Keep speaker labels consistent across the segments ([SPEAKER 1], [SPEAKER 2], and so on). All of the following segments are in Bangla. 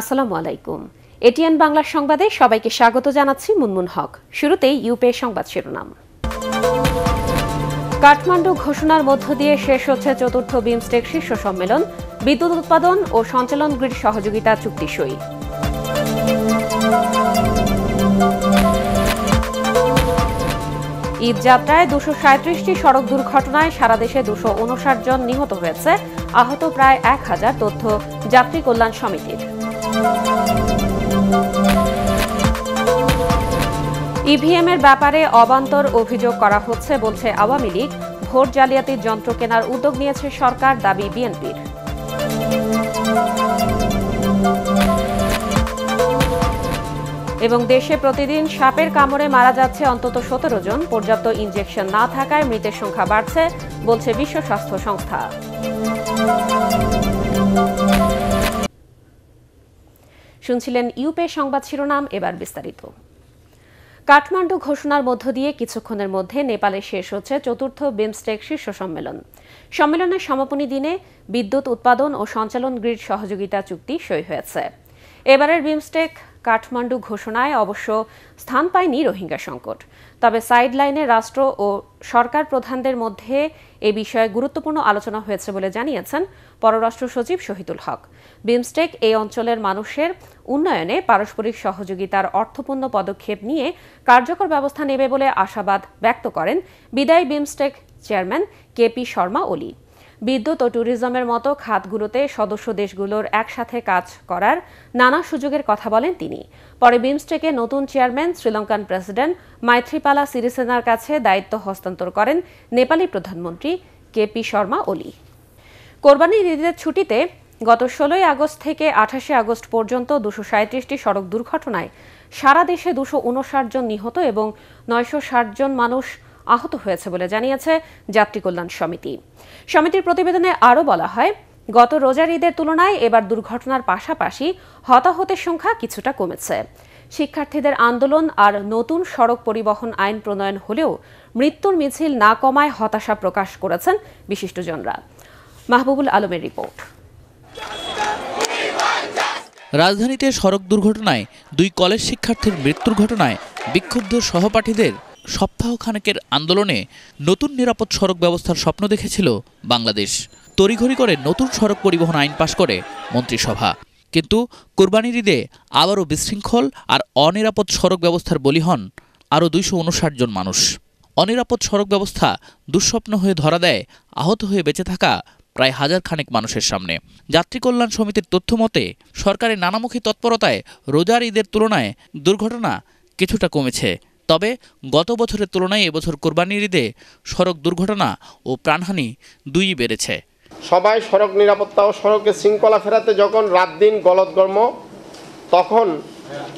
[SPEAKER 1] আসসালামু আলাইকুম এটিএন বাংলার সংবাদে সবাইকে স্বাগত জানাচ্ছি মুনমুন হক শুরুতেই ইউপে সংবাদ শিরোনাম কাঠমান্ডু ঘোষণার মধ্য দিয়ে শেষ হচ্ছে চতুর্থ বিমস্টেক শীর্ষ সম্মেলন বিদ্যুৎ উৎপাদন ও সঞ্চালন গ্রিড সহযোগিতা চুক্তি সই ঈদ যাত্রায় দুশো সাঁত্রিশটি সড়ক দুর্ঘটনায় সারা দেশে দুশো উনষাট জন নিহত হয়েছে আহত প্রায় এক হাজার তথ্য যাত্রী কল্যাণ সমিতির ইভিএমের ব্যাপারে অবান্তর অভিযোগ করা হচ্ছে বলছে আওয়ামী লীগ ভোট জালিয়াতির যন্ত্র কেনার উদ্যোগ নিয়েছে সরকার দাবি বিএনপির এবং দেশে প্রতিদিন সাপের কামড়ে মারা যাচ্ছে অন্তত সতেরো জন পর্যাপ্ত ইনজেকশন না থাকায় মৃতের সংখ্যা বাড়ছে বলছে বিশ্ব স্বাস্থ্য সংস্থা শুনছিলেন ইউপে সংবাদ শিরোনাম এবার বিস্তারিত কাঠমান্ডু ঘোষণার মধ্য দিয়ে কিছুক্ষণের মধ্যে নেপালে শেষ হচ্ছে চতুর্থ বিমস্টেক শীর্ষ সম্মেলন সম্মেলনের সমাপনী দিনে বিদ্যুৎ উৎপাদন ও সঞ্চালন গ্রিড সহযোগিতা চুক্তি সই হয়েছে এবারের বিমস্টেক কাঠমান্ডু ঘোষণায় অবশ্য স্থান পায়নি রোহিঙ্গা সংকট তবে সাইডলাইনে রাষ্ট্র ও সরকার প্রধানদের মধ্যে এ বিষয়ে গুরুত্বপূর্ণ আলোচনা হয়েছে বলে জানিয়েছেন পররাষ্ট্র সচিব শহীদুল হক বিমস্টেক এই অঞ্চলের মানুষের উন্নয়নে পারস্পরিক সহযোগিতার অর্থপূর্ণ পদক্ষেপ নিয়ে কার্যকর ব্যবস্থা নেবে বলে আশাবাদ ব্যক্ত করেন বিদায় বিমস্টেক চেয়ারম্যান কেপি শর্মা ওলি বিদ্যুৎ ও ট্যুরিজমের মতো খাতগুলোতে সদস্য দেশগুলোর একসাথে কাজ করার নানা সুযোগের কথা বলেন তিনি পরে বিমস্টেকে নতুন চেয়ারম্যান শ্রীলঙ্কান প্রেসিডেন্ট মাইথ্রিপালা সিরিসেনার কাছে দায়িত্ব হস্তান্তর করেন নেপালি প্রধানমন্ত্রী কেপি শর্মা ওলি কোরবানির ঈদের ছুটিতে গত ষোলোই আগস্ট থেকে আঠাশে আগস্ট পর্যন্ত দুশো সাঁত্রিশটি সড়ক দুর্ঘটনায় সারা দেশে দুশো উনষাট জন নিহত এবং নয়শো ষাট জন মানুষ আহত হয়েছে বলে জানিয়েছে যাত্রী কল্যাণ সমিতি সমিতির প্রতিবেদনে আরও বলা হয় গত রোজার ঈদের তুলনায় এবার দুর্ঘটনার পাশাপাশি হতাহতের সংখ্যা কিছুটা কমেছে শিক্ষার্থীদের আন্দোলন আর নতুন সড়ক পরিবহন আইন প্রণয়ন হলেও মৃত্যুর মিছিল না কমায় হতাশা প্রকাশ করেছেন বিশিষ্টজনরা মাহবুবুল আলমের রিপোর্ট
[SPEAKER 2] রাজধানীতে সড়ক দুর্ঘটনায় দুই কলেজ শিক্ষার্থীর মৃত্যুর ঘটনায় বিক্ষুব্ধ সহপাঠীদের সপ্তাহখানেকের আন্দোলনে নতুন নিরাপদ সড়ক ব্যবস্থার স্বপ্ন দেখেছিল বাংলাদেশ তড়িঘড়ি করে নতুন সড়ক পরিবহন আইন পাশ করে মন্ত্রিসভা কিন্তু কোরবানির ঈদে আবারও বিশৃঙ্খল আর অনিরাপদ সড়ক ব্যবস্থার বলি হন আরও দুইশো উনষাট জন মানুষ অনিরাপদ সড়ক ব্যবস্থা দুঃস্বপ্ন হয়ে ধরা দেয় আহত হয়ে বেঁচে থাকা প্রায় হাজার খানেক মানুষের সামনে যাত্রী কল্যাণ সমিতির তথ্য মতে সরকারের নানামুখী তৎপরতায় রোজার ঈদের তুলনায় দুর্ঘটনা কিছুটা কমেছে তবে গত বছরের তুলনায় এবছর কোরবানির ঈদে সড়ক দুর্ঘটনা ও প্রাণহানি দুই বেড়েছে সবাই সড়ক নিরাপত্তা ও সড়কে শৃঙ্খলা ফেরাতে যখন রাত দিন গলতকর্ম তখন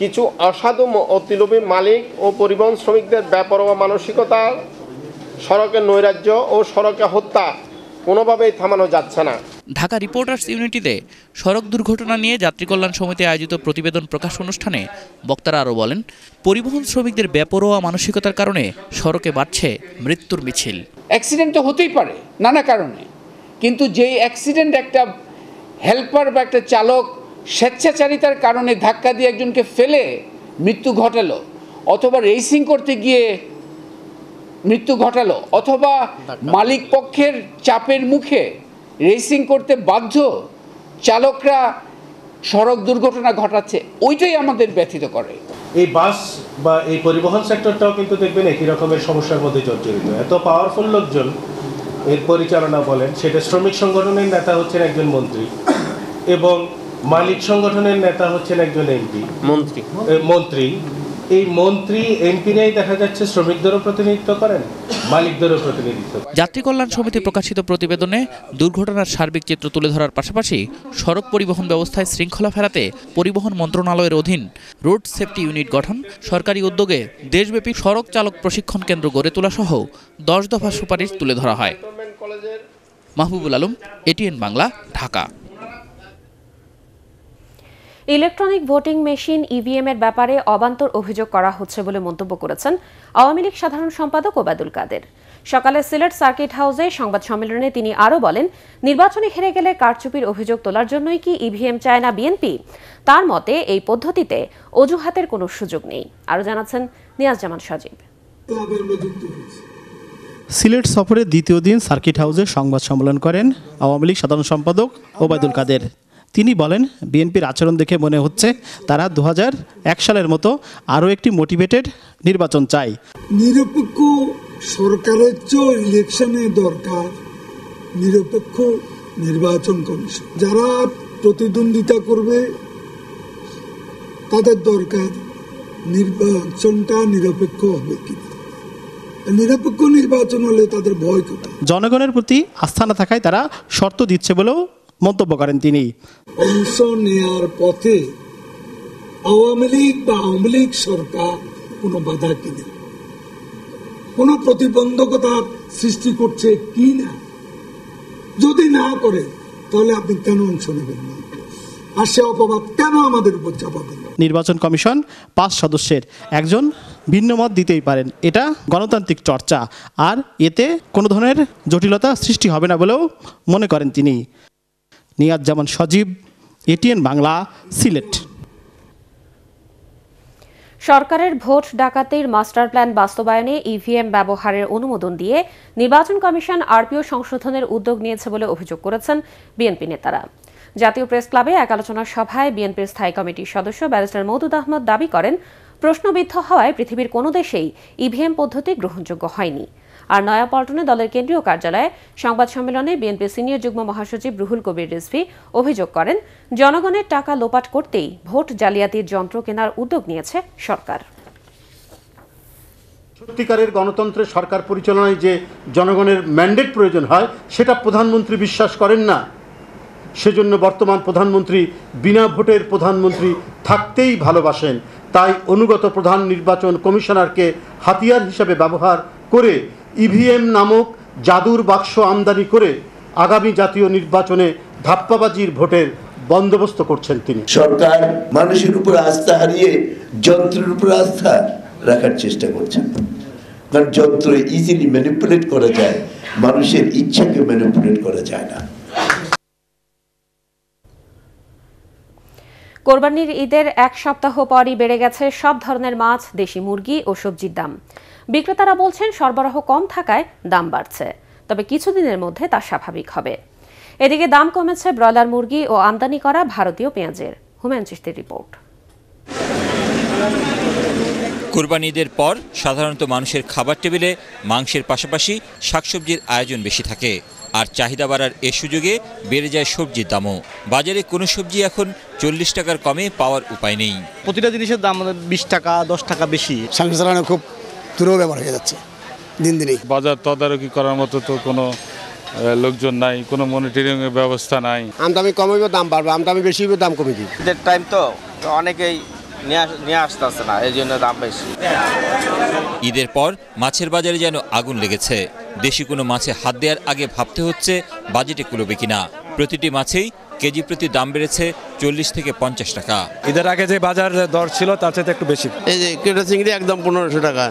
[SPEAKER 2] কিছু অসাধু অতিলোভী মালিক ও পরিবহন শ্রমিকদের ব্যাপরোয়া মানসিকতা সড়কে নৈরাজ্য ও সড়কে হত্যা কোনোভাবেই থামানো যাচ্ছে না ঢাকা রিপোর্টার্স ইউনিটিতে সড়ক দুর্ঘটনা নিয়ে যাত্রী কল্যাণ সমিতি আয়োজিত প্রতিবেদন প্রকাশ অনুষ্ঠানে বক্তারা আরও বলেন পরিবহন শ্রমিকদের বেপরোয়া মানসিকতার কারণে সড়কে বাড়ছে মৃত্যুর মিছিল অ্যাক্সিডেন্ট তো হতেই পারে নানা কারণে কিন্তু যেই অ্যাক্সিডেন্ট একটা হেল্পার বা একটা চালক স্বেচ্ছাচারিতার কারণে ধাক্কা দিয়ে একজনকে ফেলে মৃত্যু ঘটালো অথবা রেসিং করতে গিয়ে মৃত্যু ঘটালো অথবা মালিক পক্ষের চাপের মুখে রেসিং করতে বাধ্য চালকরা সড়ক দুর্ঘটনা ঘটাচ্ছে ওইটাই আমাদের ব্যথিত করে এই বাস বা এই পরিবহন সেক্টরটাও কিন্তু দেখবেন একই রকমের সমস্যার মধ্যে জর্জরিত এত পাওয়ারফুল লোকজন এর পরিচালনা বলেন সেটা শ্রমিক সংগঠনের নেতা হচ্ছেন একজন মন্ত্রী এবং মালিক সংগঠনের নেতা হচ্ছেন একজন এমপি মন্ত্রী মন্ত্রী এই মন্ত্রী এমপিরাই দেখা যাচ্ছে শ্রমিকদেরও প্রতিনিধিত্ব করেন যাত্রী কল্যাণ সমিতি প্রকাশিত প্রতিবেদনে দুর্ঘটনার সার্বিক চিত্র তুলে ধরার পাশাপাশি সড়ক পরিবহন ব্যবস্থায় শৃঙ্খলা ফেরাতে পরিবহন মন্ত্রণালয়ের অধীন রোড সেফটি ইউনিট গঠন সরকারি উদ্যোগে দেশব্যাপী সড়ক চালক প্রশিক্ষণ কেন্দ্র গড়ে তোলা সহ দশ দফা সুপারিশ তুলে ধরা হয় Mahbubul Alam ATN Bangla Dhaka
[SPEAKER 1] electronic voting machine EVM e এর ব্যাপারে অবান্তর অভিযোগ করা হচ্ছে বলে মন্তব্য করেছেন আওয়ামী লীগ সাধারণ সম্পাদক ওবায়দুল কাদের সকালে সিলেট সার্কিট হাউসে সংবাদ সম্মেলনে তিনি আরও বলেন নির্বাচনে হেরে গেলে কারচুপির অভিযোগ তোলার জন্যই কি ইভিএম e চায় না বিএনপি তার মতে এই পদ্ধতিতে অজুহাতের কোনো সুযোগ নেই আরও জানাচ্ছেন নিয়াজ জামান সজীব
[SPEAKER 2] সিলেট সফরের দ্বিতীয় দিন সার্কিট হাউসে সংবাদ সম্মেলন করেন আওয়ামী লীগ সাধারণ সম্পাদক ওবায়দুল কাদের তিনি বলেন বিএনপির আচরণ দেখে মনে হচ্ছে তারা দু সালের মতো আরও একটি মোটিভেটেড নির্বাচন চাই নিরপেক্ষ সরকারের ইলেকশনে দরকার নিরপেক্ষ নির্বাচন কমিশন যারা প্রতিদ্বন্দ্বিতা করবে তাদের দরকার নির্বাচনটা নিরপেক্ষ হবে নিরপেক্ষ নির্বাচন হলে তাদের ভয় কোথায় জনগণের প্রতি আস্থা না থাকায় তারা শর্ত দিচ্ছে বলেও মন্তব্য করেন তিনি
[SPEAKER 3] অংশ নেওয়ার পথে আওয়ামী লীগ বা আওয়ামী লীগ সরকার
[SPEAKER 2] কোনো বাধা কিনা কোনো প্রতিবন্ধকতা সৃষ্টি করছে কি না যদি না করে তাহলে আপনি কেন অংশ নেবেন না আর সে অপবাদ কেন আমাদের উপর চাপাবেন নির্বাচন কমিশন পাঁচ সদস্যের একজন ভিন্ন মত দিতেই পারেন এটা গণতান্ত্রিক চর্চা আর এতে কোনো ধরনের জটিলতা সৃষ্টি হবে না বলেও মনে করেন তিনি নিয়াজ্জামান সজীব এটিএন বাংলা সিলেট
[SPEAKER 1] সরকারের ভোট ডাকাতির মাস্টার প্ল্যান বাস্তবায়নে ইভিএম ব্যবহারের অনুমোদন দিয়ে নির্বাচন কমিশন আরপিও সংশোধনের উদ্যোগ নিয়েছে বলে অভিযোগ করেছেন বিএনপি নেতারা জাতীয় প্রেস ক্লাবে এক আলোচনা সভায় বিএনপির স্থায়ী কমিটির সদস্য ব্যারিস্টার মৌদুদ আহমদ দাবি করেন প্রশ্নবিদ্ধ হওয়ায় পৃথিবীর কোনো দেশেই ইভিএম পদ্ধতি গ্রহণযোগ্য হয়নি আর নয়াপল্টনে দলের কেন্দ্রীয় কার্যালয়ে সংবাদ সম্মেলনে বিএনপি সিনিয়র যুগ্ম মহাসচিব রুহুল কবির রিজভি অভিযোগ করেন জনগণের টাকা লোপাট করতেই ভোট জালিয়াতির যন্ত্র কেনার উদ্যোগ নিয়েছে সরকার
[SPEAKER 4] সত্যিকারের গণতন্ত্রের সরকার পরিচালনায় যে জনগণের ম্যান্ডেট প্রয়োজন হয় সেটা প্রধানমন্ত্রী বিশ্বাস করেন না সেজন্য বর্তমান প্রধানমন্ত্রী বিনা ভোটের প্রধানমন্ত্রী থাকতেই ভালোবাসেন তাই অনুগত প্রধান নির্বাচন কমিশনারকে হাতিয়ার হিসাবে ব্যবহার করে ইভিএম e নামক জাদুর বাক্স আমদানি করে আগামী জাতীয় নির্বাচনে ধাপ্পাবাজির ভোটের বন্দোবস্ত করছেন তিনি
[SPEAKER 2] সরকার মানুষের উপর আস্থা হারিয়ে যন্ত্রের উপর আস্থা রাখার চেষ্টা করছেন কারণ যন্ত্র ইজিলি ম্যানিপুলেট করা যায় মানুষের ইচ্ছাকে ম্যানিপুলেট করা যায় না
[SPEAKER 1] কোরবানির ঈদের এক সপ্তাহ পরই বেড়ে গেছে সব ধরনের মাছ দেশি মুরগি ও সবজির দাম বিক্রেতারা বলছেন সরবরাহ কম থাকায় দাম বাড়ছে তবে কিছুদিনের মধ্যে তা স্বাভাবিক হবে এদিকে দাম কমেছে ব্রয়লার মুরগি ও আমদানি করা ভারতীয় পেঁয়াজের হুমায়ুন চিস্তির রিপোর্ট
[SPEAKER 4] কুরবানিদের পর সাধারণত মানুষের খাবার টেবিলে মাংসের পাশাপাশি শাকসবজির আয়োজন বেশি থাকে আর চাহিদা বাড়ার এ সুযোগে বেড়ে যায় সবজির দামও বাজারে কোনো সবজি এখন চল্লিশ টাকার কমে পাওয়ার উপায় নেই
[SPEAKER 2] প্রতিটা জিনিসের দাম বিশ টাকা দশ টাকা বেশি
[SPEAKER 4] সংসার খুব ব্যবহার হয়ে যাচ্ছে দিন দিনই বাজার তদারকি করার মতো তো
[SPEAKER 2] কোনো লোকজন নাই কোনো মনিটরিং এর ব্যবস্থা নাই আমদামি কমবে দাম বাড়বে আমদামি বেশি হবে দাম কমে ঈদের টাইম তো অনেকেই নিয়ে আসতেছে না এই জন্য দাম বেশি
[SPEAKER 4] ঈদের পর মাছের বাজারে যেন আগুন লেগেছে দেশি কোনো মাছে হাত দেওয়ার আগে ভাবতে হচ্ছে বাজেটে কুলবে কিনা প্রতিটি মাছেই কেজি প্রতি দাম বেড়েছে চল্লিশ থেকে পঞ্চাশ টাকা ঈদের আগে যে বাজার দর ছিল তার চাইতে একটু বেশি এই যে চিংড়ি
[SPEAKER 2] একদম পনেরোশো টাকা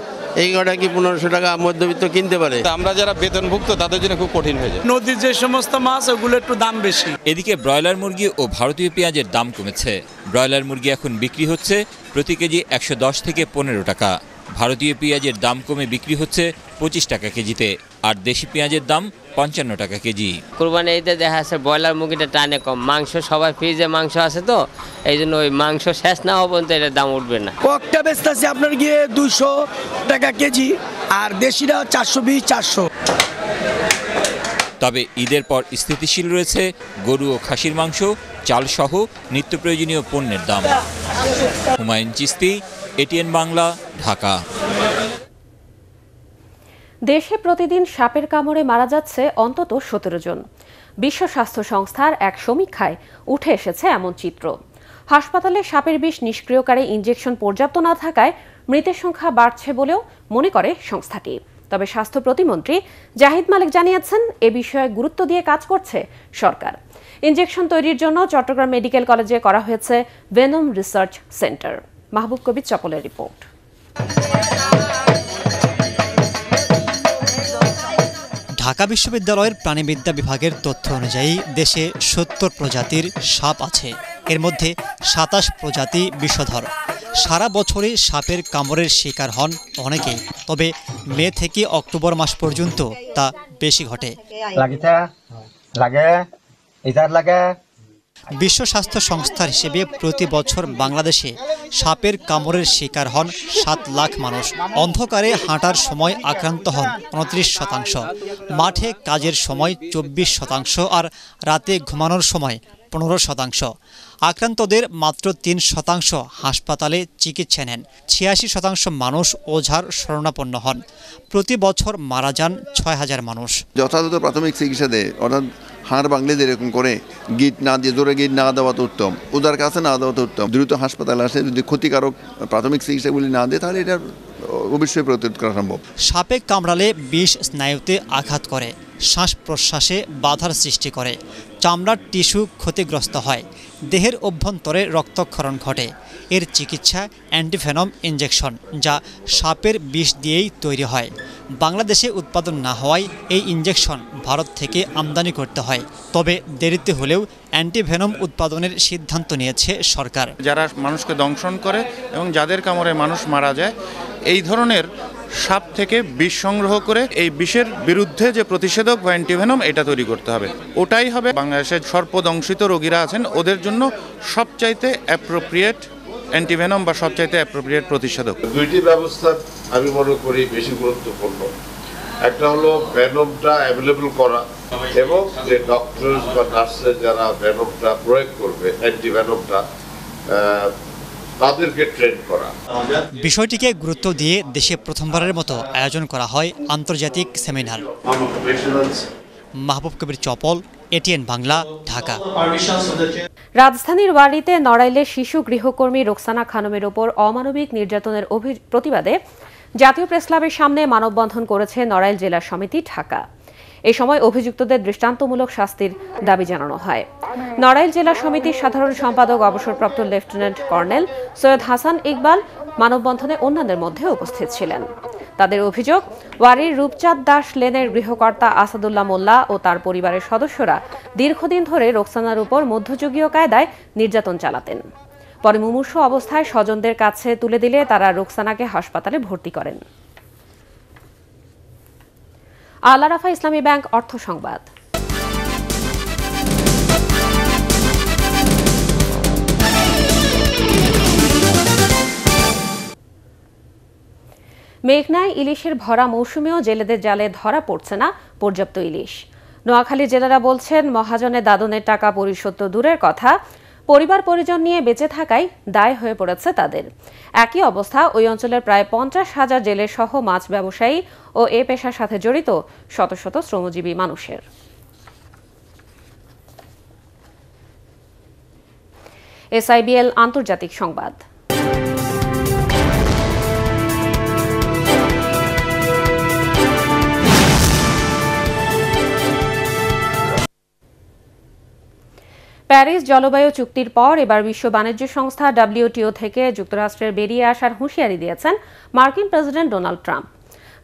[SPEAKER 2] এই কটা কি পনেরোশো টাকা মধ্যবিত্ত কিনতে পারে
[SPEAKER 4] আমরা যারা বেতনভুক্ত
[SPEAKER 2] তাদের জন্য খুব কঠিন হয়ে যায়
[SPEAKER 4] নদীর যে সমস্ত মাছ ওগুলো একটু দাম বেশি এদিকে ব্রয়লার মুরগি ও ভারতীয় পেঁয়াজের দাম কমেছে ব্রয়লার মুরগি এখন বিক্রি হচ্ছে প্রতি কেজি একশো থেকে পনেরো টাকা ভারতীয় পেঁয়াজের দাম কমে বিক্রি হচ্ছে পঁচিশ টাকা কেজিতে আর দেশি পেঁয়াজের দাম পঞ্চান্ন টাকা কেজি
[SPEAKER 1] কোরবানি ঈদে দেখা আছে ব্রয়লার মুরগিটা টানে কম মাংস সবার ফ্রিজে মাংস আছে তো এই জন্য ওই মাংস শেষ না হবে তো এটার দাম উঠবে না
[SPEAKER 2] ককটা বেচতে আছে আপনার গিয়ে দুশো টাকা কেজি আর দেশিরা চারশো বিশ চারশো
[SPEAKER 4] তবে ঈদের পর স্থিতিশীল রয়েছে গরু ও খাসির মাংস চালসহ নিত্য প্রয়োজনীয় পণ্যের দাম হুমায়ুন চিস্তি এটিএন বাংলা ঢাকা
[SPEAKER 1] দেশে প্রতিদিন সাপের কামড়ে মারা যাচ্ছে অন্তত সতেরো জন বিশ্ব স্বাস্থ্য সংস্থার এক সমীক্ষায় উঠে এসেছে এমন চিত্র হাসপাতালে সাপের বিষ নিষ্ক্রিয়কারী ইঞ্জেকশন পর্যাপ্ত না থাকায় মৃতের সংখ্যা বাড়ছে বলেও মনে করে সংস্থাটি তবে স্বাস্থ্য প্রতিমন্ত্রী জাহিদ মালিক জানিয়েছেন এ বিষয়ে গুরুত্ব দিয়ে কাজ করছে সরকার ইঞ্জেকশন তৈরির জন্য চট্টগ্রাম মেডিকেল কলেজে করা হয়েছে venom research centre Mahbub Kabir চপলের রিপোর্ট
[SPEAKER 3] ঢাকা বিশ্ববিদ্যালয়ের প্রাণীবিদ্যা বিভাগের তথ্য অনুযায়ী দেশে সত্তর প্রজাতির সাপ আছে এর মধ্যে সাতাশ প্রজাতি বিষধর সারা বছরে সাপের কামড়ের শিকার হন অনেকেই তবে মে থেকে অক্টোবর মাস পর্যন্ত তা বেশি ঘটে লাগে লাগে বিশ্ব স্বাস্থ্য সংস্থার হিসেবে প্রতি বছর বাংলাদেশে সাপের কামড়ের শিকার হন সাত লাখ মানুষ অন্ধকারে হাঁটার সময় আক্রান্ত হন উনত্রিশ শতাংশ মাঠে কাজের সময় চব্বিশ শতাংশ আর রাতে ঘুমানোর সময় পনেরো শতাংশ আক্রান্তদের মাত্র তিন শতাংশ হাসপাতালে চিকিৎসা নেন ছিয়াশি শতাংশ মানুষ ওঝার শরণাপন্ন হন প্রতি বছর মারা যান ছয় হাজার মানুষ
[SPEAKER 2] যথাযথ প্রাথমিক চিকিৎসা দেয় অর্থাৎ হাড় ভাঙলে যেরকম করে গিট না দিয়ে জোরে গিট না দেওয়া তো উত্তম উদার কাছে না দেওয়া তো উত্তম দ্রুত হাসপাতালে আসে যদি ক্ষতিকারক প্রাথমিক চিকিৎসাগুলি না দেয় তাহলে এটা অবশ্যই প্রতিরোধ করা সম্ভব
[SPEAKER 3] সাপে কামড়ালে বিষ স্নায়ুতে আঘাত করে শ্বাস প্রশ্বাসে বাধার সৃষ্টি করে চামড়ার টিস্যু ক্ষতিগ্রস্ত হয় দেহের অভ্যন্তরে রক্তক্ষরণ ঘটে এর চিকিৎসা অ্যান্টিভেনম ইঞ্জেকশন যা সাপের বিষ দিয়েই তৈরি হয় বাংলাদেশে উৎপাদন না হওয়ায় এই ইঞ্জেকশন ভারত থেকে আমদানি করতে হয় তবে দেরিতে হলেও অ্যান্টিভেনম উৎপাদনের সিদ্ধান্ত নিয়েছে সরকার যারা মানুষকে দংশন করে এবং যাদের কামড়ে মানুষ মারা যায়
[SPEAKER 2] এই ধরনের সাপ থেকে বিষ সংগ্রহ করে এই বিষের বিরুদ্ধে যে প্রতিষেধক বা অ্যান্টিভেনম এটা তৈরি করতে হবে ওটাই হবে বাংলাদেশের সর্পদংশিত রোগীরা আছেন ওদের জন্য সবচাইতে অ্যাপ্রোপ্রিয়েট অ্যান্টিভেনম বা সবচাইতে অ্যাপ্রোপ্রিয়েট প্রতিষেধক দুইটি
[SPEAKER 4] ব্যবস্থা আমি মনে করি বেশি গুরুত্বপূর্ণ একটা হলো ভ্যানমটা অ্যাভেলেবল করা এবং যে ডক্টরস বা নার্সের যারা ভ্যানমটা প্রয়োগ করবে অ্যান্টিভ্যানমটা তাদেরকে ট্রেন করা
[SPEAKER 3] বিষয়টিকে গুরুত্ব দিয়ে দেশে প্রথমবারের মতো আয়োজন করা হয় আন্তর্জাতিক সেমিনার মাহবুব কবির চপল এটিএন বাংলা ঢাকা
[SPEAKER 1] রাজধানীর ওয়ারিতে নড়াইলে শিশু গৃহকর্মী রোকসানা খানমের ওপর অমানবিক নির্যাতনের প্রতিবাদে জাতীয় প্রেসক্লাবের সামনে মানববন্ধন করেছে নড়াইল জেলা সমিতি ঢাকা এ সময় অভিযুক্তদের দৃষ্টান্তমূলক শাস্তির দাবি জানানো হয় নড়াইল জেলা সমিতির সাধারণ সম্পাদক অবসরপ্রাপ্ত লেফটেন্যান্ট কর্নেল সৈয়দ হাসান ইকবাল মানববন্ধনে অন্যান্যের মধ্যে উপস্থিত ছিলেন তাদের অভিযোগ ওয়ারির রূপচাঁদ দাস লেনের গৃহকর্তা আসাদুল্লাহ মোল্লা ও তার পরিবারের সদস্যরা দীর্ঘদিন ধরে রোকসানার উপর মধ্যযুগীয় কায়দায় নির্যাতন চালাতেন পরে মুমূর্ষু অবস্থায় স্বজনদের কাছে তুলে দিলে তারা রোকসানাকে হাসপাতালে ভর্তি করেন আলারাফা ইসলামী ব্যাংক অর্থ সংবাদ মেঘনায় ইলিশের ভরা মৌসুমেও জেলেদের জালে ধরা পড়ছে না পর্যাপ্ত ইলিশ নোয়াখালী জেলেরা বলছেন মহাজনে দাদনের টাকা পরিশোধ তো দূরের কথা পরিবার পরিজন নিয়ে বেঁচে থাকাই দায় হয়ে পড়েছে তাদের একই অবস্থা ওই অঞ্চলের প্রায় পঞ্চাশ হাজার জেলে সহ মাছ ব্যবসায়ী ও এ পেশার সাথে জড়িত শত শত শ্রমজীবী মানুষের এসআইবিএল আন্তর্জাতিক সংবাদ প্যারিস জলবায়ু চুক্তির পর এবার বিশ্ব বাণিজ্য সংস্থা ডাব্লিউটিও থেকে যুক্তরাষ্ট্রের বেরিয়ে আসার হুঁশিয়ারি দিয়েছেন মার্কিন প্রেসিডেন্ট ডোনাল্ড ট্রাম্প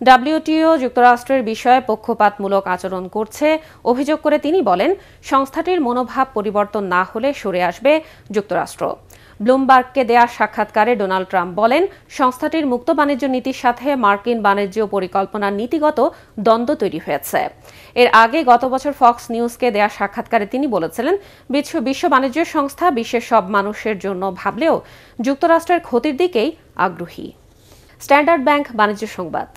[SPEAKER 1] ডাব্লিউটিও যুক্তরাষ্ট্রের বিষয়ে পক্ষপাতমূলক আচরণ করছে অভিযোগ করে তিনি বলেন সংস্থাটির মনোভাব পরিবর্তন না হলে সরে আসবে যুক্তরাষ্ট্র ব্লুমবার্গকে দেয়া সাক্ষাৎকারে ডোনাল্ড ট্রাম্প বলেন সংস্থাটির মুক্ত বাণিজ্য নীতির সাথে মার্কিন বাণিজ্য পরিকল্পনার নীতিগত দ্বন্দ্ব তৈরি হয়েছে এর আগে গত বছর ফক্স নিউজকে দেয়া সাক্ষাৎকারে তিনি বলেছিলেন বিশ্ব বিশ্ব বাণিজ্য সংস্থা বিশ্বের সব মানুষের জন্য ভাবলেও যুক্তরাষ্ট্রের ক্ষতির দিকেই আগ্রহী স্ট্যান্ডার্ড ব্যাংক বাণিজ্য সংবাদ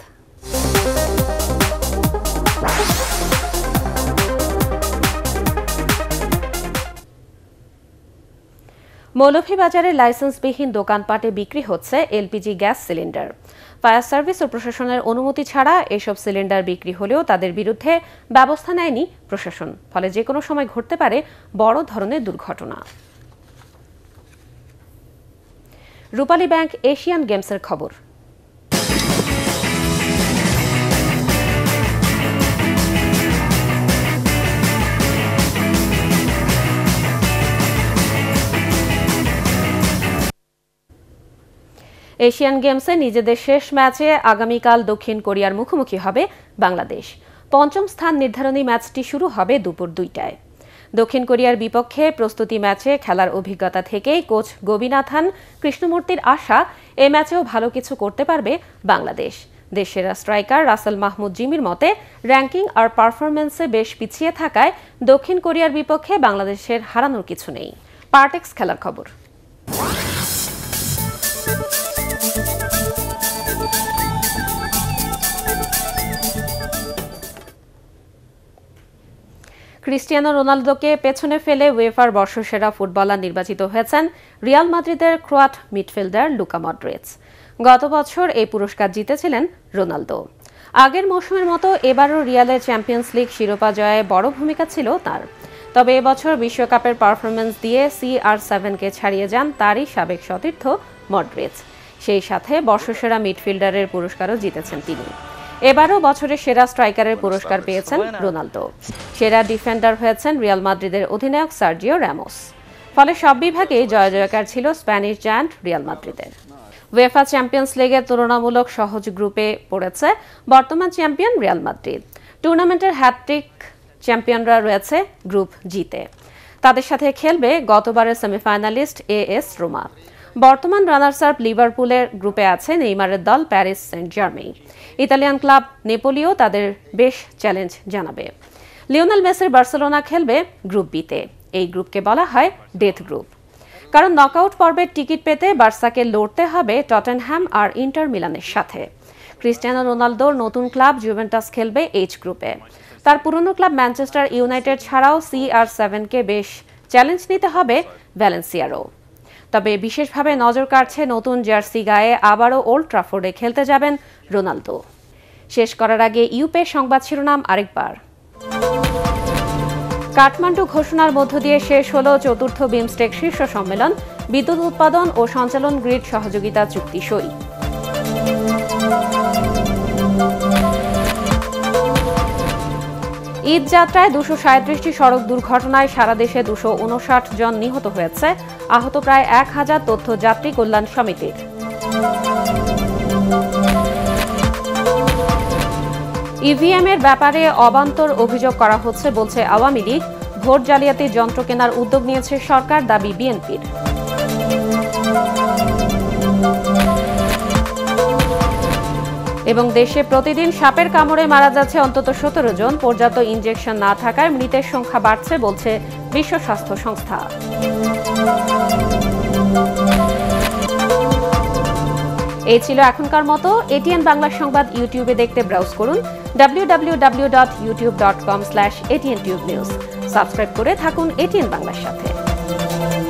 [SPEAKER 1] মৌলভীবাজারে লাইসেন্সবিহীন দোকানপাটে বিক্রি হচ্ছে LPG gas cylinder fire service ও প্রশাসনের অনুমতি ছাড়া এসব সিলিন্ডার বিক্রি হলেও তাদের বিরুদ্ধে ব্যবস্থা নেয়নি প্রশাসন ফলে যে কোনো সময় ঘটতে পারে বড় ধরনের দুর্ঘটনা রূপালী ব্যাংক এশিয়ান গেমসের খবর এশিয়ান গেমসে নিজেদের শেষ ম্যাচে আগামীকাল দক্ষিণ কোরিয়ার মুখোমুখি হবে বাংলাদেশ পঞ্চম স্থান নির্ধারণী ম্যাচটি শুরু হবে দুপুর দুইটায় দক্ষিণ কোরিয়ার বিপক্ষে প্রস্তুতি ম্যাচে খেলার অভিজ্ঞতা থেকেই কোচ গোবিনাথান কৃষ্ণমূর্তির আশা এ ম্যাচেও ভালো কিছু করতে পারবে বাংলাদেশ দেশের স্ট্রাইকার রাসেল মাহমুদ জিমির মতে র্যাঙ্কিং আর পারফরমেন্সে বেশ পিছিয়ে থাকায় দক্ষিণ কোরিয়ার বিপক্ষে বাংলাদেশের হারানোর কিছু নেই পার্টেক্স খেলার খবর ক্রিস্টিয়ানো রোনালদোকে পেছনে ফেলে ওয়েফার বর্ষসেরা ফুটবলার নির্বাচিত হয়েছেন রিয়াল মাদ্রিদের ক্রোয়াট মিডফিল্ডার লুকা মডরিচ গত বছর এই পুরস্কার জিতেছিলেন রোনালদো আগের মৌসুমের মতো এবারও রিয়ালের চ্যাম্পিয়ন্স লিগ শিরোপা জয়ে বড় ভূমিকা ছিল তার তবে এবছর বিশ্বকাপের পারফরমেন্স দিয়ে সি আর সেভেনকে ছাড়িয়ে যান তারই সাবেক সতীর্থ মডরিচ সেই সাথে বর্ষসেরা মিডফিল্ডারের পুরস্কারও জিতেছেন তিনি এবারও বছরের সেরা স্ট্রাইকারের পুরস্কার পেয়েছেন রোনালদো সেরা ডিফেন্ডার হয়েছেন রিয়াল মাদ্রিদের অধিনায়ক সার্জিও র্যামোস ফলে সব বিভাগে জয় জয়কার ছিল স্প্যানিশ জ্যান্ট রিয়াল মাদ্রিদের ওয়েফা চ্যাম্পিয়ন্স লিগের তুলনামূলক সহজ গ্রুপে পড়েছে বর্তমান চ্যাম্পিয়ন রিয়াল মাদ্রিদ টুর্নামেন্টের হ্যাট্রিক চ্যাম্পিয়নরা রয়েছে গ্রুপ জিতে তাদের সাথে খেলবে গতবারের সেমিফাইনালিস্ট এ এস রোমা বর্তমান রানার্স আপ লিভারপুলের গ্রুপে আছে নেইমারের দল Paris Saint Germain Italian club Napoli তাদের বেশ চ্যালেঞ্জ জানাবে লিওনাল মেসের বার্সেলোনা খেলবে গ্রুপ বিতে এই গ্রুপকে বলা হয় ডেথ গ্রুপ কারণ নকআউট পর্বের টিকিট পেতে বার্সাকে লড়তে হবে টটেনহ্যাম আর ইন্টার মিলানের সাথে ক্রিস্টিয়ানো রোনালদোর নতুন ক্লাব জুভেন্টাস খেলবে এইচ গ্রুপে তার পুরনো ক্লাব ম্যানচেস্টার ইউনাইটেড ছাড়াও সি আর সেভেনকে বেশ চ্যালেঞ্জ নিতে হবে ভ্যালেন্সিয়ারও তবে বিশেষভাবে নজর কাড়ছে নতুন জার্সি গায়ে আবারও ওল্ড ট্রাফোর্ডে খেলতে যাবেন রোনালদো শেষ করার আগে ইউপে সংবাদ শিরোনাম আরেকবার কাঠমান্ডু ঘোষণার মধ্য দিয়ে শেষ হল চতুর্থ বিমস্টেক শীর্ষ সম্মেলন বিদ্যুৎ উৎপাদন ও সঞ্চালন গ্রিড সহযোগিতা চুক্তি সই ঈদ যাত্রায় দুশো সাঁত্রিশটি সড়ক দুর্ঘটনায় সারা দেশে দুশো উনষাট জন নিহত হয়েছে আহত প্রায় এক হাজার তথ্য যাত্রী কল্যাণ সমিতির ইভিএম e এর ব্যাপারে অবান্তর অভিযোগ করা হচ্ছে বলছে আওয়ামী লীগ ভোট জালিয়াতির যন্ত্র কেনার উদ্যোগ নিয়েছে সরকার দাবি বিএনপির এবং দেশে প্রতিদিন সাপের কামড়ে মারা যাচ্ছে অন্তত সতেরো জন পর্যাপ্ত ইনজেকশন না থাকায় মৃতের সংখ্যা বাড়ছে বলছে বিশ্ব স্বাস্থ্য সংস্থা এই ছিল এখনকার মতো এটিএন বাংলা সংবাদ ইউটিউবে দেখতে ব্রাউজ করুন dot YouTube com tube news subscribe করে থাকুন এটিএন বাংলার সাথে